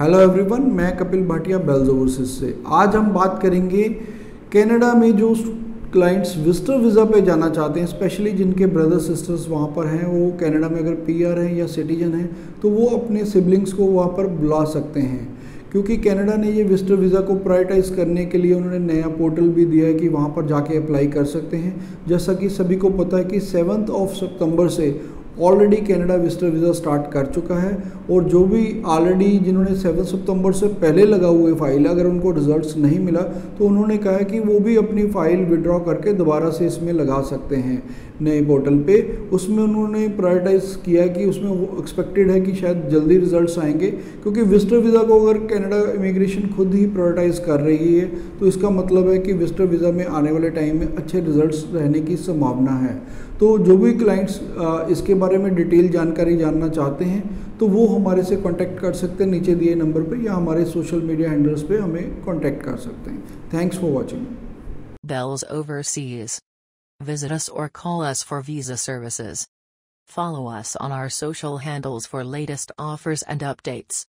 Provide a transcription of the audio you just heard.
Hello everyone मैं Kapil Bhatia bells overseas से। आज हम बात करेंगे कनाडा में जो क्लाइंट्स विजिटर वीज़ा पे जाना चाहते हैं स्पेशली जिनके ब्रदर सिस्टर्स वहाँ पर हैं, वो कनाडा में अगर पीआर हैं या सिटीजन हैं तो वो अपने सिबलिंग्स को वहाँ पर बुला सकते हैं। क्योंकि कनाडा ने ये विजिटर वीज़ा को प्रायोरिटाइज करने के लिए उन्होंने नया पोर्टल भी दिया है कि वहाँ पर जाके अप्लाई कर सकते हैं। जैसा कि सभी को पता है कि सेवन्थ ऑफ़ सितंबर से already Canada visitor visa start कर चुका है और जो भी ऑलरेडी जिन्होंने सेवन सितंबर से पहले लगा हुए फ़ाइल अगर उनको रिजल्ट्स नहीं मिला तो उन्होंने कहा है कि वो भी अपनी फ़ाइल विड्रॉ करके दोबारा से इसमें लगा सकते हैं नए पोर्टल पे। उसमें उन्होंने प्रायोरिटाइज किया कि उसमें एक्सपेक्टेड है कि शायद जल्दी रिजल्ट्स आएँगे, क्योंकि विजिटर वीज़ा को अगर कनाडा इमिग्रेशन खुद ही प्रायोरिटाइज कर रही है तो इसका मतलब है कि विजिटर वीज़ा में आने वाले टाइम में अच्छे रिजल्ट्स रहने की संभावना है। तो जो भी क्लाइंट्स इसके बारे में डिटेल जानकारी जानना चाहते हैं तो वो हमारे से कांटेक्ट कर सकते हैं नीचे दिए नंबर पर या हमारे सोशल मीडिया हैंडल्स पे हमें कांटेक्ट कर सकते हैं thanks for watching Bells Overseas. Visit us or call us for visa services. Follow us on our social handles for latest offers and updates.